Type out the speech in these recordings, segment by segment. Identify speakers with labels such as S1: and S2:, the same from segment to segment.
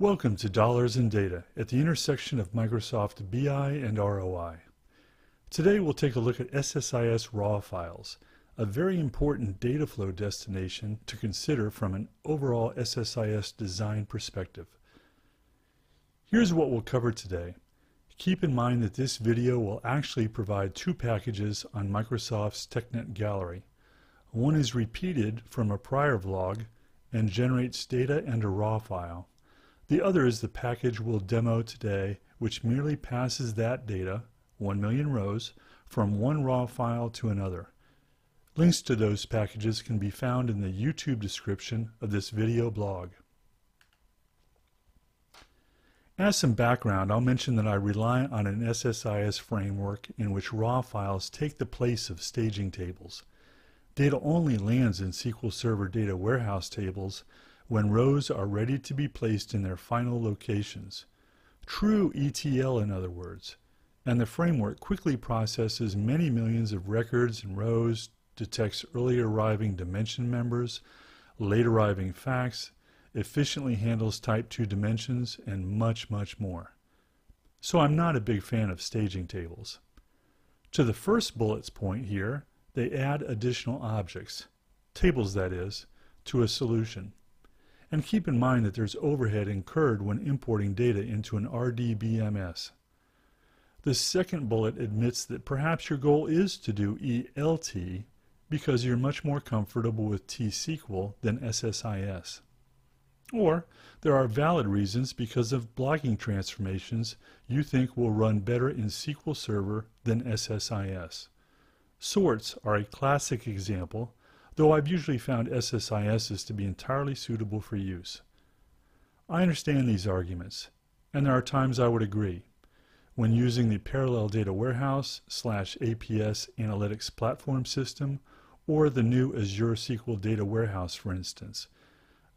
S1: Welcome to Dollars and Data at the intersection of Microsoft BI and ROI. Today we'll take a look at SSIS raw files, a very important data flow destination to consider from an overall SSIS design perspective. Here's what we'll cover today. Keep in mind that this video will actually provide two packages on Microsoft's TechNet Gallery. One is repeated from a prior vlog and generates data and a raw file. The other is the package we'll demo today, which merely passes that data, 1 million rows, from one raw file to another. Links to those packages can be found in the YouTube description of this video blog. As some background, I'll mention that I rely on an SSIS framework in which raw files take the place of staging tables. Data only lands in SQL Server Data Warehouse tables when rows are ready to be placed in their final locations. True ETL in other words. And the framework quickly processes many millions of records and rows, detects early arriving dimension members, late arriving facts, efficiently handles type 2 dimensions, and much, much more. So I'm not a big fan of staging tables. To the first bullet's point here, they add additional objects, tables that is, to a solution. And keep in mind that there's overhead incurred when importing data into an RDBMS. The second bullet admits that perhaps your goal is to do ELT because you're much more comfortable with T-SQL than SSIS. Or there are valid reasons because of blocking transformations you think will run better in SQL Server than SSIS. Sorts are a classic example, though I've usually found SSISs to be entirely suitable for use. I understand these arguments, and there are times I would agree. When using the Parallel Data Warehouse slash APS Analytics Platform System or the new Azure SQL Data Warehouse, for instance,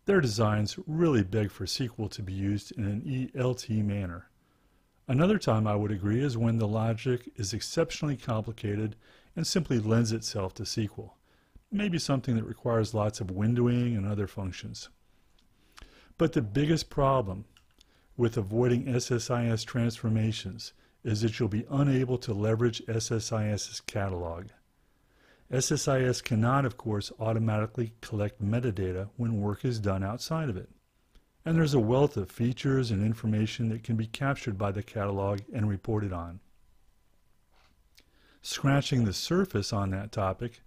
S1: their designs really beg for SQL to be used in an ELT manner. Another time I would agree is when the logic is exceptionally complicated and simply lends itself to SQL. Maybe something that requires lots of windowing and other functions. But the biggest problem with avoiding SSIS transformations is that you'll be unable to leverage SSIS's catalog. SSIS cannot, of course, automatically collect metadata when work is done outside of it. And there's a wealth of features and information that can be captured by the catalog and reported on. Scratching the surface on that topic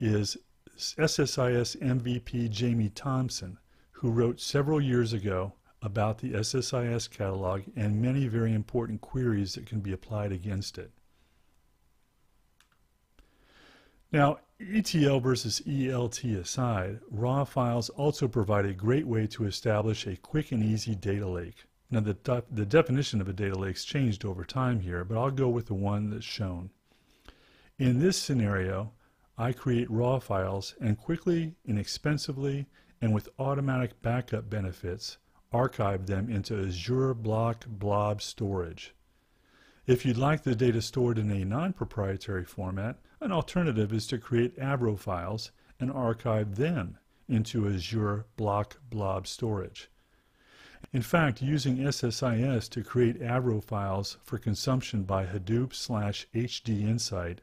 S1: is SSIS MVP Jamie Thomson, who wrote several years ago about the SSIS catalog and many very important queries that can be applied against it. Now, ETL versus ELT aside, raw files also provide a great way to establish a quick and easy data lake. Now, the, de the definition of a data lake's changed over time here, but I'll go with the one that's shown. In this scenario, I create raw files and quickly, inexpensively, and with automatic backup benefits, archive them into Azure Block Blob storage. If you'd like the data stored in a non-proprietary format, an alternative is to create Avro files and archive them into Azure Block Blob storage. In fact, using SSIS to create Avro files for consumption by Hadoop slash HDInsight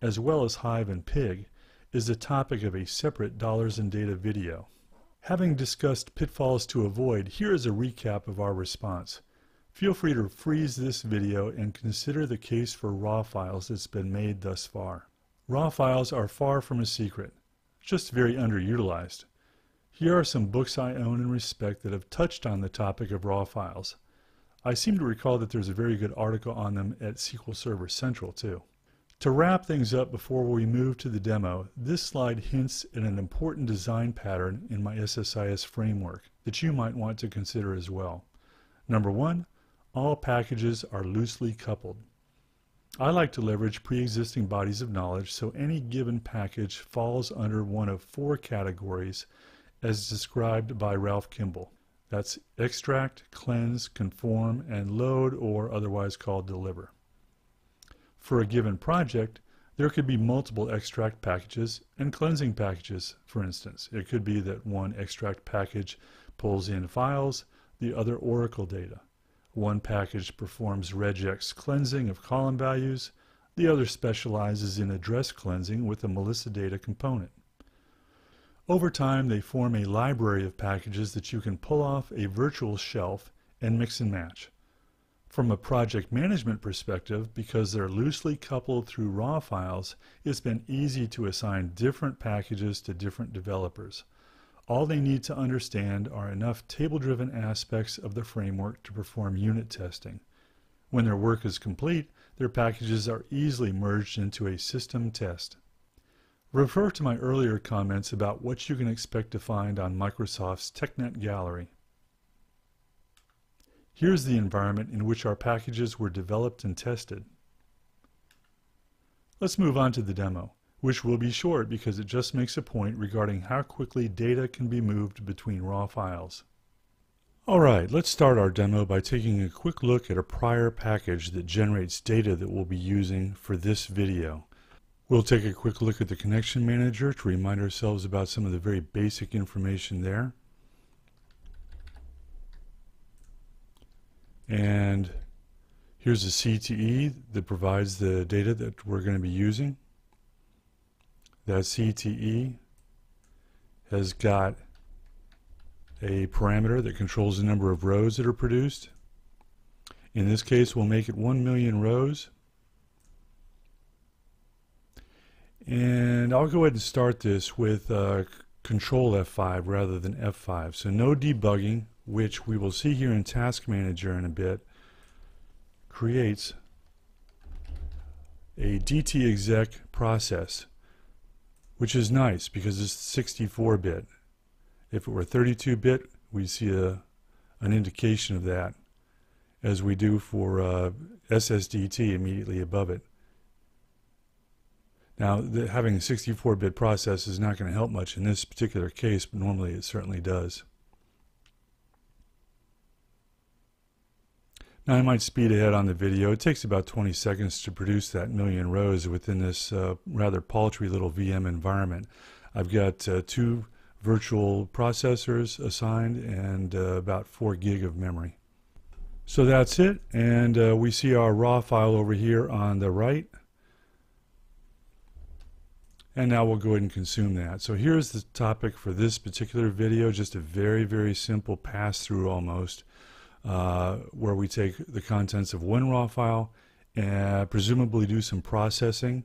S1: as well as Hive and Pig, is the topic of a separate Dollars and Data video. Having discussed pitfalls to avoid, here is a recap of our response. Feel free to freeze this video and consider the case for raw files that's been made thus far. Raw files are far from a secret, just very underutilized. Here are some books I own and respect that have touched on the topic of raw files. I seem to recall that there's a very good article on them at SQL Server Central too. To wrap things up before we move to the demo, this slide hints at an important design pattern in my SSIS framework that you might want to consider as well. Number one, all packages are loosely coupled. I like to leverage pre-existing bodies of knowledge so any given package falls under one of four categories as described by Ralph Kimball. That's extract, cleanse, conform, and load or otherwise called deliver. For a given project, there could be multiple extract packages and cleansing packages, for instance. It could be that one extract package pulls in files, the other Oracle data. One package performs regex cleansing of column values, the other specializes in address cleansing with a Melissa data component. Over time, they form a library of packages that you can pull off a virtual shelf and mix and match. From a project management perspective, because they're loosely coupled through raw files, it's been easy to assign different packages to different developers. All they need to understand are enough table-driven aspects of the framework to perform unit testing. When their work is complete, their packages are easily merged into a system test. Refer to my earlier comments about what you can expect to find on Microsoft's TechNet Gallery. Here's the environment in which our packages were developed and tested. Let's move on to the demo which will be short because it just makes a point regarding how quickly data can be moved between raw files. Alright, let's start our demo by taking a quick look at a prior package that generates data that we'll be using for this video. We'll take a quick look at the connection manager to remind ourselves about some of the very basic information there. And here's a CTE that provides the data that we're going to be using that CTE has got a parameter that controls the number of rows that are produced. In this case, we'll make it 1 million rows. And I'll go ahead and start this with uh, Control F5 rather than F5. So no debugging, which we will see here in Task Manager in a bit, creates a DTExec process which is nice because it's 64-bit. If it were 32-bit, we see a, an indication of that as we do for uh, SSDT immediately above it. Now, the, having a 64-bit process is not going to help much in this particular case, but normally it certainly does. Now I might speed ahead on the video. It takes about 20 seconds to produce that million rows within this uh, rather paltry little VM environment. I've got uh, two virtual processors assigned and uh, about 4 gig of memory. So that's it and uh, we see our raw file over here on the right and now we'll go ahead and consume that. So here's the topic for this particular video, just a very very simple pass through almost uh, where we take the contents of one raw file and presumably do some processing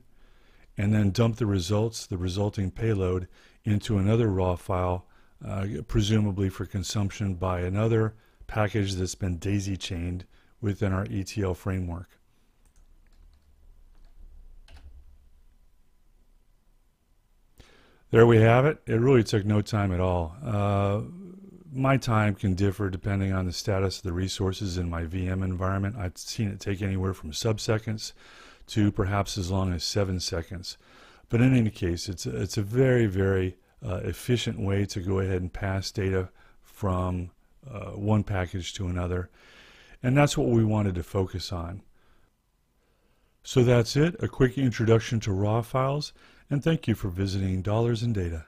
S1: and then dump the results, the resulting payload, into another raw file, uh, presumably for consumption by another package that's been daisy chained within our ETL framework. There we have it. It really took no time at all. Uh, my time can differ depending on the status of the resources in my VM environment. I've seen it take anywhere from subseconds to perhaps as long as seven seconds. But in any case, it's a, it's a very, very uh, efficient way to go ahead and pass data from uh, one package to another. And that's what we wanted to focus on. So that's it, a quick introduction to raw files, and thank you for visiting Dollars and Data.